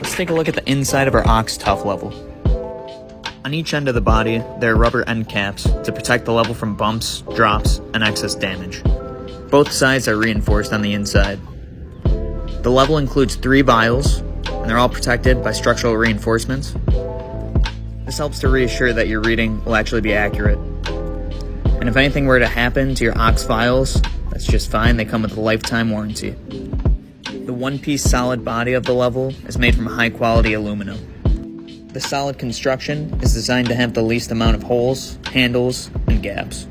Let's take a look at the inside of our Ox Tuff level. On each end of the body, there are rubber end caps to protect the level from bumps, drops, and excess damage. Both sides are reinforced on the inside. The level includes three vials, and they're all protected by structural reinforcements. This helps to reassure that your reading will actually be accurate. And if anything were to happen to your Ox vials, that's just fine, they come with a lifetime warranty. The one-piece solid body of the level is made from high-quality aluminum. The solid construction is designed to have the least amount of holes, handles, and gaps.